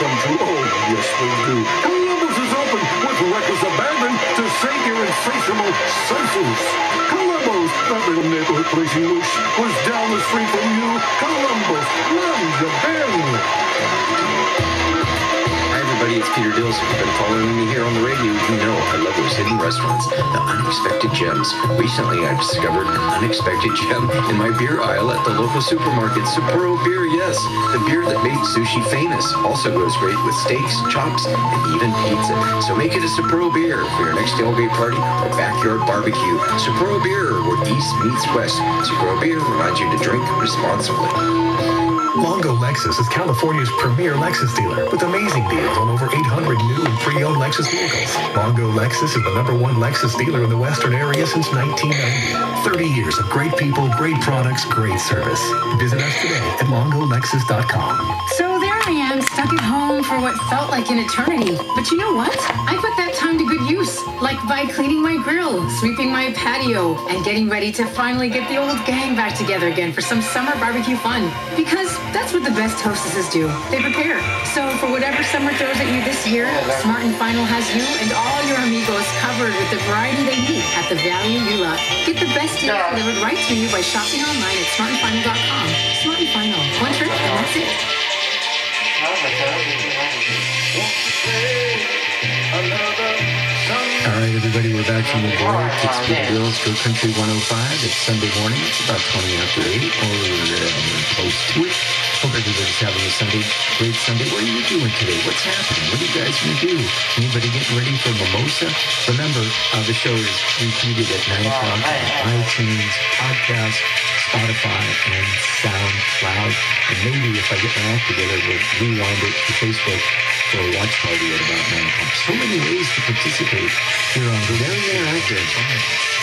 come true. Oh, yes, they do. Columbus is open with reckless abandon to save your insatiable senses. Columbus, that little neighborhood place you wish was down the street from you. Columbus, bend. Everybody. It's Peter Dills. If you've been following me here on the radio, you know I love those hidden restaurants, the unexpected gems. Recently, I discovered an unexpected gem in my beer aisle at the local supermarket, Sapporo Beer. Yes, the beer that made sushi famous also goes great with steaks, chops, and even pizza. So make it a Sapporo Beer for your next tailgate party or backyard barbecue. Sapporo Beer, where East meets West. Sapporo Beer reminds you to drink responsibly. Longo Lexus is California's premier Lexus dealer with amazing deals on over 800 new and pre-owned Lexus vehicles. Longo Lexus is the number one Lexus dealer in the Western area since 1990. 30 years of great people, great products, great service. Visit us today at longolexus.com. So there I am, stuck at home for what felt like an eternity. But you know what? I put that time to good use, like by cleaning my grill, sweeping my patio, and getting ready to finally get the old gang back together again for some summer barbecue fun. Because that's what the best hostesses do. They prepare. So for whatever summer throws at you this year, Smart and Final has you and all your amigos covered with the variety they need at the value you love. Get the best deal delivered right to you by shopping online at smartandfinal.com. Smart and Final. One trip and that's it. All right, everybody, we're back from the break. It's Big Bills Go Country 105. It's Sunday morning. It's about 20 after 8 or uh, close to it. Hope everybody's having a Sunday, great Sunday. What are you doing today? What's happening? What are you guys going to do? Anybody getting ready for mimosa? Remember, uh, the show is repeated at 9 o'clock on iTunes, podcast, Spotify, and SoundCloud. And maybe if I get my act together, we'll rewind it to Facebook for a watch party at about 9 o'clock. So many ways to participate here on very interactive.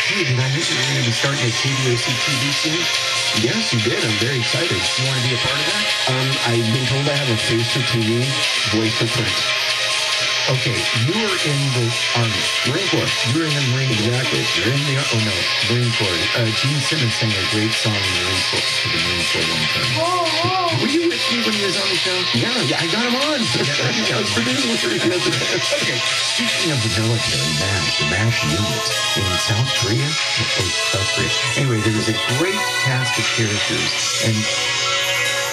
Hey, did I mention we're going to be starting a KDOC TV soon? Yes, you did. I'm very excited. You want to be a part of that? Um, I've been told I have a face for TV, voice for print. Okay, you were in the Army. Marine Corps. You were in the Marine Corps. Exactly. You're in the, oh no, Marine Corps. Uh, Gene Simmons sang a great song in the Marine Corps, for the Marine Corps one time. Were you with me when he was on the show? Yeah, yeah, I got him on. I was producing with. Okay, speaking of the military, MASH, the MASH unit in South Korea, oh, South Korea. Anyway, there was a great cast of characters, and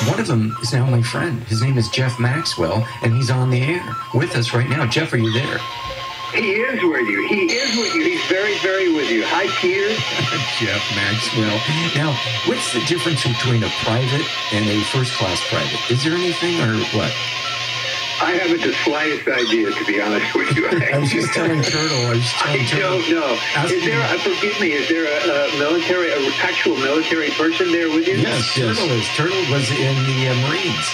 one of them is now my friend. His name is Jeff Maxwell, and he's on the air with us right now. Jeff, are you there? He is with you. He is with you. He's very, very with you. Hi, Peter. Jeff Maxwell. Now, what's the difference between a private and a first class private? Is there anything or what? I haven't the slightest idea, to be honest with you. I was just telling Turtle. I was just I telling Turtle. don't know. Ask Is there? him. Uh, forgive me. Is there a, a military, a actual military person there with you? Yes, yes. Turtle is. Turtle was in the uh, Marines.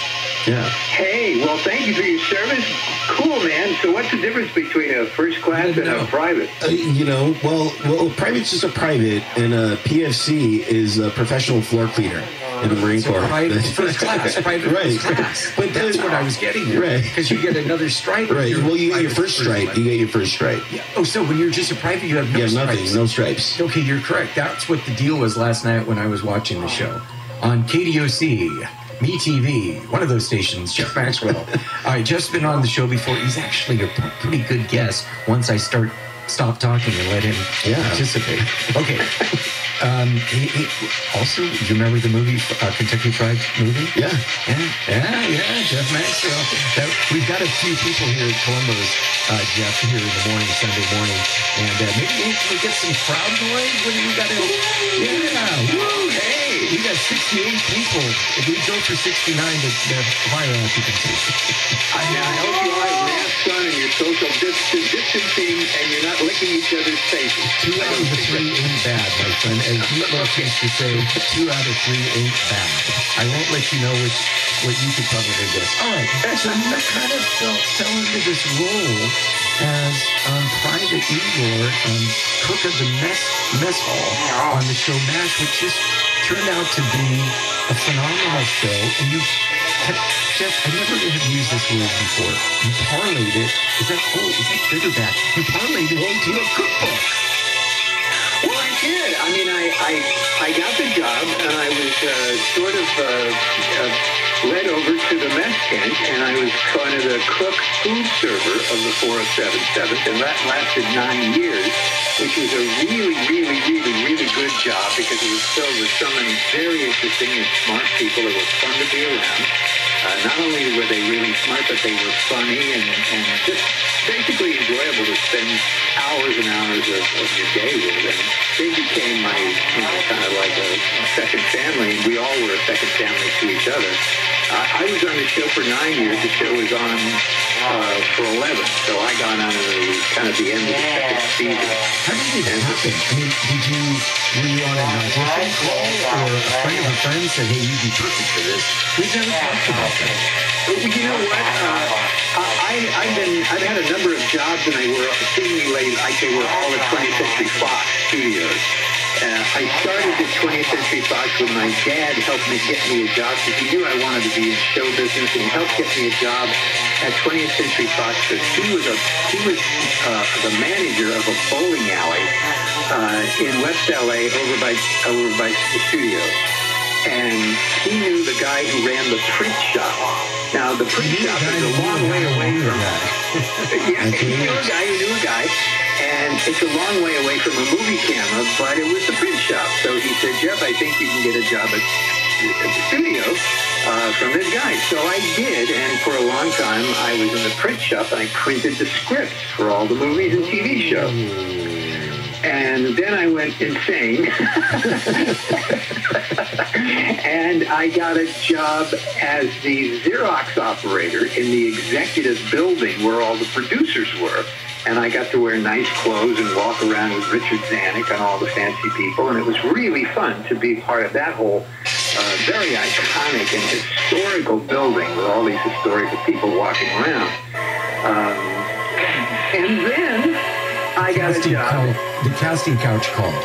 Yeah. Hey, well, thank you for your service. Cool, man. So, what's the difference between a first class and No. a private? Uh, you know, well, well, private's just a private, and a PFC is a professional floor cleaner in the Marine Corps. private first class, private Right. first class. But That's what I was getting at. Right. Because you get another stripe. Right. Well, you get your first stripe. You get your first stripe. Yeah. Oh, so when you're just a private, you have no You have stripes. nothing, no stripes. Okay, you're correct. That's what the deal was last night when I was watching the show on KDOC, Me TV, one of those stations. Jeff Maxwell. I just been on the show before. He's actually a pretty good guest. Once I start stop talking and let him Yeah. participate. Okay. Um, he, he, also, do you remember the movie uh, Kentucky Fried movie? Yeah. Yeah, yeah, yeah, Jeff Maxwell. That, we've got a few people here at Columbus, uh, Jeff, here in the morning, Sunday morning, and uh, maybe we'll, we'll get some crowd noise when we got a, yeah, woo, hey, we got 68 people. If we go for 69, the, the higher occupancy. I, mean, I hope you are masks on and you're social distance, distancing and you're not licking each other's faces. Two out of the three ain't bad, my friend. As Meatloaf used to say, two out of three ain't bad. I won't let you know which what you could probably guess. All right, so you kind of fell, fell into this role as um, Private Igor, um, cook of the mess mess hall on the show MASH, which just turned out to be a phenomenal show. And you, Jeff, I never have used this word before. You parlayed it. Is that oh, is that or bad? You parlayed it into a cookbook. Did. I mean, I, I, I got the job, and I was uh, sort of uh, uh, led over to the mess tent, and I was kind of the cook food server of the 4077th, and that lasted nine years, which was a really, really, really, really good job because it was filled with so many very interesting and smart people. It was fun to be around. Uh, not only were they really smart, but they were funny and, and just basically enjoyable to spend hours and hours of, of your day with. And they became my, you know, kind of like a, a second family, we all were a second family to each other. I was on the show for nine years. The show was on uh, for 11, so I got on at kind of the end of the second season. How did it happen? I mean, did you were you on an audition call, or a friend of a friend said, "Hey, you'd be perfect for this"? We've never talked about that. But you know what? Uh, I, I've been, I've had a number of jobs, and I were seemingly like they were all at 20th Century Fox Studios. Uh, I started at 20th Century Fox when my dad helped me get me a job because he knew I wanted to be in show business, and he helped get me a job at 20th Century Fox because he was a he was uh, the manager of a bowling alley uh, in West LA over by over by the studio, and he knew the guy who ran the print shop. Now the print You knew a shop is a long way away from guy. yeah, he knew a guy who knew a guy, and it's a long way away from a movie camera, but it was the print shop. So he said, Jeff, I think you can get a job at, at the studio uh, from this guy. So I did, and for a long time I was in the print shop and I printed the scripts for all the movies and TV shows. And then I went insane. and I got a job as the Xerox operator in the executive building where all the producers were. And I got to wear nice clothes and walk around with Richard Zanuck and all the fancy people. And it was really fun to be part of that whole uh, very iconic and historical building with all these historical people walking around. Um, and then I got a job. the casting couch called.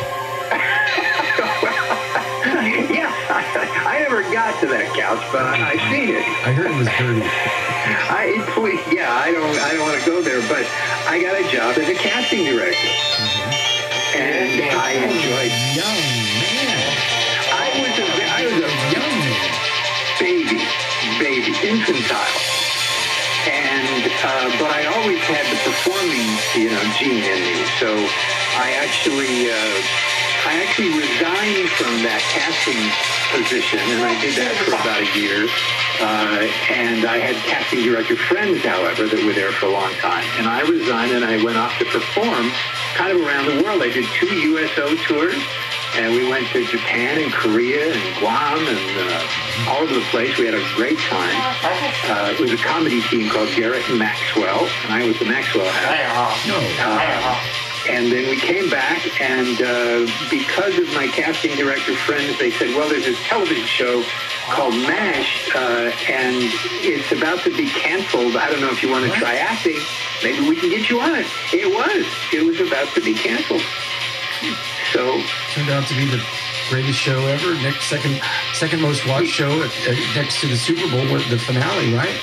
yeah, I, I never got to that couch, but I, I've seen it. I heard it was dirty. I please, yeah, I don't, I don't want to go there, but I got a job as a casting director, mm-hmm. and I enjoyed. Young man. I was a, I was a Young man. baby, baby, infantile, and uh, but I always had the performing, you know, gene in me. So I actually, uh, I actually resigned from that casting position, and I did that for about a year. Uh, and I had casting director friends, however, that were there for a long time. And I resigned, and I went off to perform kind of around the world. I did two USO tours. And we went to Japan and Korea and Guam and uh, all over the place. We had a great time. Uh, it was a comedy team called Garrett and Maxwell, and I was the Maxwell half. No. Uh, and then we came back, and uh, because of my casting director friends, they said, well, there's this television show called MASH, uh, and it's about to be canceled. I don't know if you want to try acting. Maybe we can get you on it. It was. It was about to be canceled. So Turned out to be the greatest show ever. Next, second, second most watched show next to the Super Bowl, the finale, right?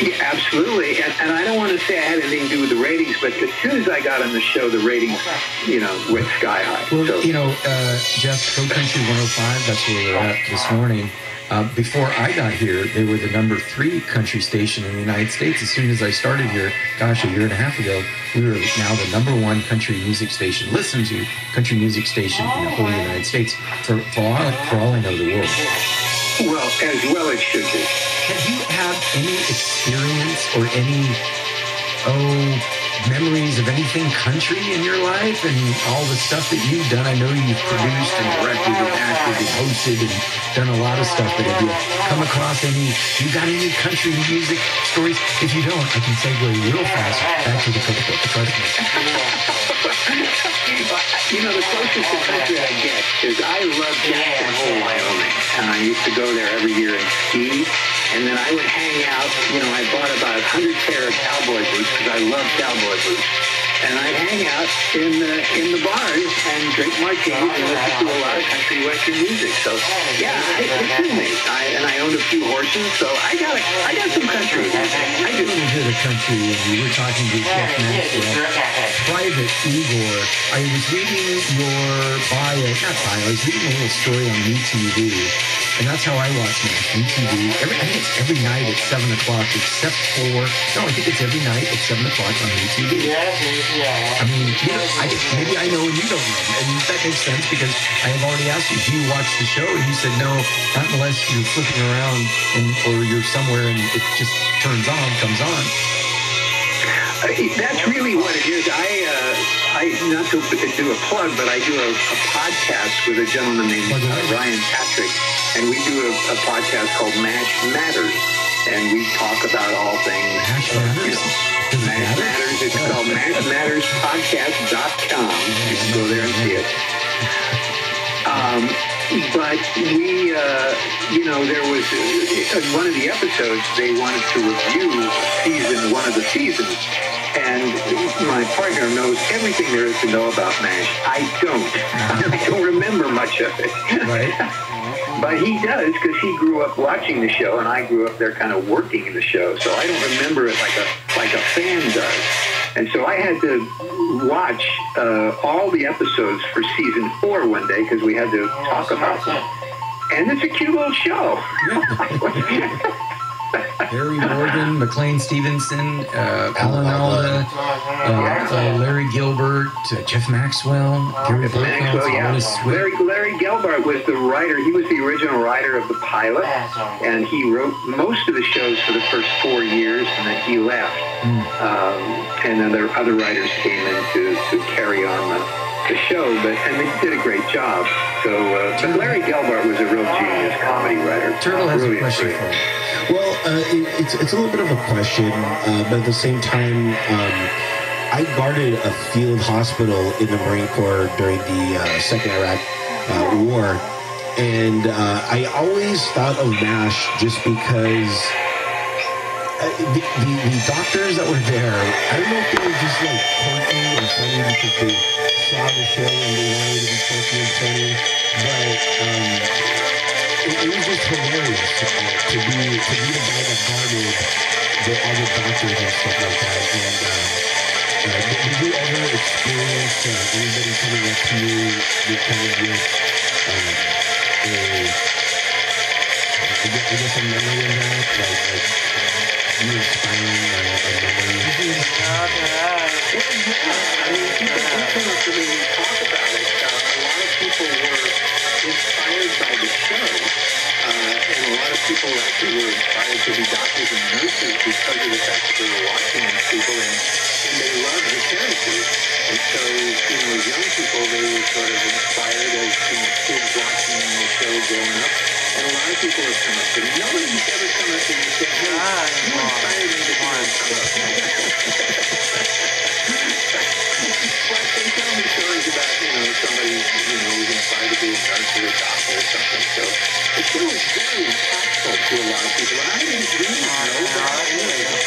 Yeah, absolutely. And, and I don't want to say I had anything to do with the ratings, but as soon as I got on the show, the ratings, you know, went sky high. Well, so, you know, uh, Jeff, Go Country 105, that's where we're at this morning. Uh, before I got here, they were the number three country station in the United States. As soon as I started here, gosh, a year and a half ago, we were now the number one country music station, listened to country music station in the whole United States for, for, all, for all I know the world. well, as well it should be. Have you had any experience or any, oh, memories of anything country in your life and all the stuff that you've done? I know you've produced and directed and acted and hosted and done a lot of stuff, but have you come across any, you got any country music stories? If you don't, I can segue real fast back to the cookbook. Trust me. You know, the closest to country I get is I love Jackson Hole, Wyoming. And I used to go there every year and ski. And then I would hang out. You know, I bought about a 100 pair of cowboy boots because I love cowboy boots. And I'd hang out in the in the bars and drink martinis and listen to a lot of country western music. So yeah, I, it's in me. I, and I owned a few horses, so I got a, I got some country. Country, and we were talking to Jeff Maxwell. Private Igor, I was reading your bio, not bio, I was reading a little story on UTV, And that's how I watch MASH on TV. Every, I think it's every night at 7 o'clock, except for, no, I think it's every night at 7 o'clock on MeTV. I mean, you know, I, maybe I know and you don't know. And that makes sense because I have already asked you, do you watch the show? And you said, no, not unless you're flipping around and or you're somewhere and it just turns on, comes on. Uh, That's really what it is. I, uh, I not to do a plug, but I do a, a podcast with a gentleman named uh. Ryan Patrick, and we do a, a podcast called Mash Matters, and we talk about all things. Mash uh, matters? You know, Mash matter? Matters. It's called MashMattersPodcast.com. You can go there and see it. Um, but we, uh, you know, there was in one of the episodes they wanted to review season one of the seasons, and my partner knows everything there is to know about MASH. I don't. I don't remember much of it. Right? But he does because he grew up watching the show, and I grew up there, kind of working in the show. So I don't remember it like a like a fan does. And so I had to watch uh, all the episodes for season four one day because we had to talk about them. And it's a cute little show. Harry Morgan, McLean Stevenson, uh, Alan Alda, uh, uh, Larry Gilbert, uh, Jeff Maxwell, Gary Maxwell, yeah. Larry, Larry Gelbart was the writer. He was the original writer of the pilot, and he wrote most of the shows for the first four years, and then he left. Hmm. Um, and then there other writers came in to, to carry on the, the show, but and they did a great job. So, uh, but Larry Gelbart was a real genius comedy writer. Turtle has a question brilliant. for you. Well, uh, it, it's it's a little bit of a question, uh, but at the same time, um, I guarded a field hospital in the Marine Corps during the uh, Second Iraq uh, War, and uh, I always thought of MASH just because. Uh, the, the, the doctors that were there, I don't know if they were just like quirky and funny because they saw the show and they wanted to be quirky and funny, but um, it, it was just hilarious uh, to be to be the guy that guarded the other doctors and stuff like that. And uh, uh, did you ever experience uh, anybody coming up to you with kind of with um, a, I guess, I guess a memory of that, like, like you inspiring a, a memory? I mean, people do come up to me and talk about it. A lot of people were inspired by the show. And a lot of people actually were inspired to be doctors and nurses because of the fact that they were watching these people and, and they loved the characters. And so, you know, as young people, they were sort of inspired as, you know, kids watching the show growing up. And a lot of people have come up to me. Nobody's ever come up to me and said, hey, you inspired me to a to or something. So show is very impactful to a lot of people. And I didn't really know that anyway